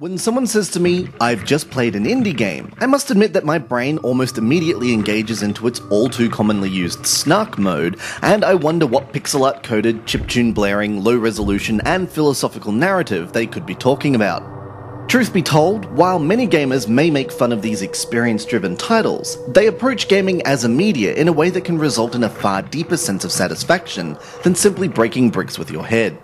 When someone says to me, I've just played an indie game, I must admit that my brain almost immediately engages into its all too commonly used snark mode, and I wonder what pixel art coded, chiptune blaring, low resolution, and philosophical narrative they could be talking about. Truth be told, while many gamers may make fun of these experience driven titles, they approach gaming as a media in a way that can result in a far deeper sense of satisfaction than simply breaking bricks with your head.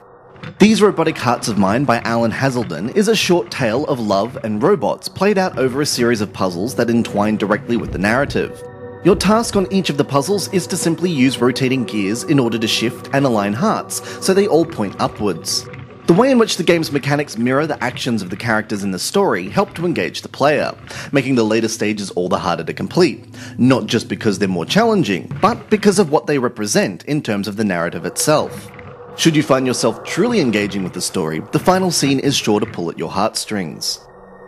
These Robotic Hearts of Mine by Alan Hazelden is a short tale of love and robots played out over a series of puzzles that entwine directly with the narrative. Your task on each of the puzzles is to simply use rotating gears in order to shift and align hearts so they all point upwards. The way in which the game's mechanics mirror the actions of the characters in the story help to engage the player, making the later stages all the harder to complete, not just because they're more challenging, but because of what they represent in terms of the narrative itself. Should you find yourself truly engaging with the story, the final scene is sure to pull at your heartstrings.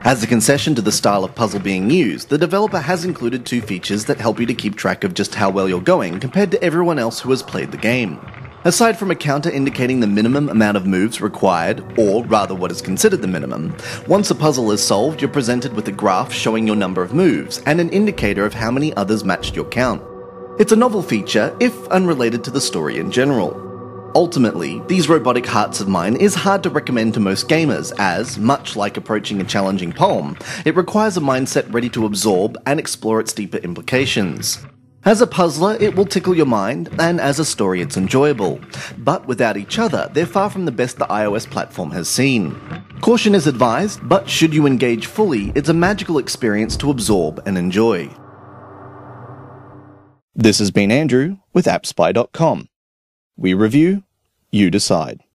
As a concession to the style of puzzle being used, the developer has included two features that help you to keep track of just how well you're going compared to everyone else who has played the game. Aside from a counter indicating the minimum amount of moves required, or rather what is considered the minimum, once a puzzle is solved, you're presented with a graph showing your number of moves and an indicator of how many others matched your count. It's a novel feature, if unrelated to the story in general. Ultimately, these robotic hearts of mine is hard to recommend to most gamers, as, much like approaching a challenging poem, it requires a mindset ready to absorb and explore its deeper implications. As a puzzler, it will tickle your mind, and as a story, it's enjoyable. But without each other, they're far from the best the iOS platform has seen. Caution is advised, but should you engage fully, it's a magical experience to absorb and enjoy. This has been Andrew with AppSpy.com. We review, you decide.